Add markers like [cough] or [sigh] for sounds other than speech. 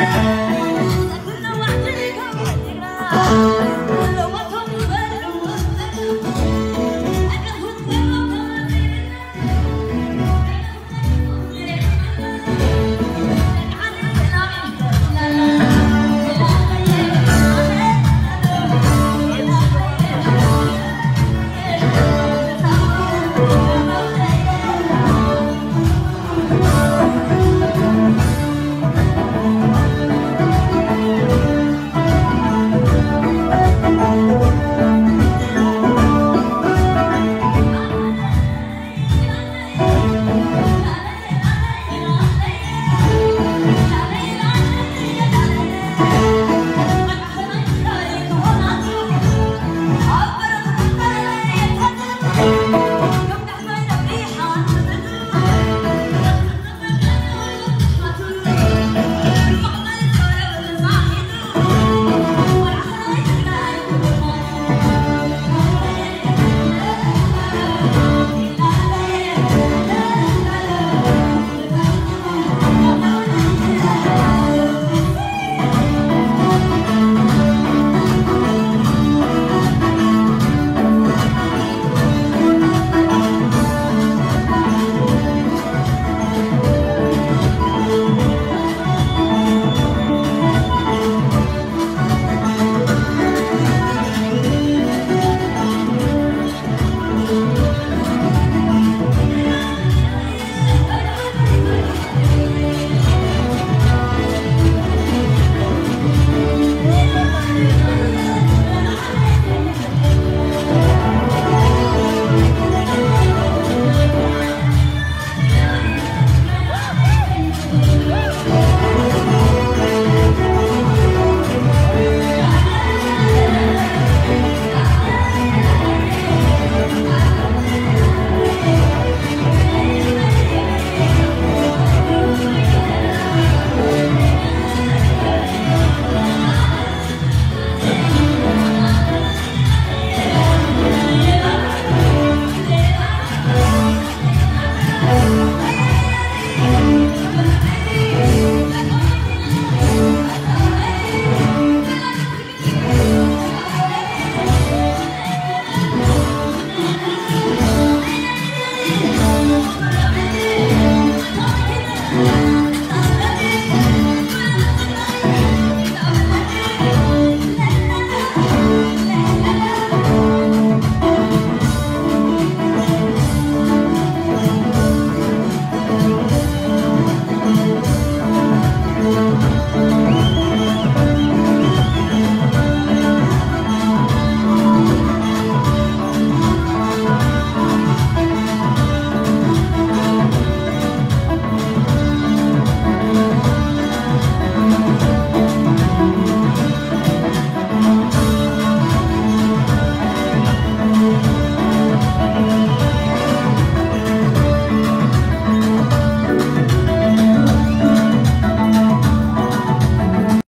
Yeah. [laughs]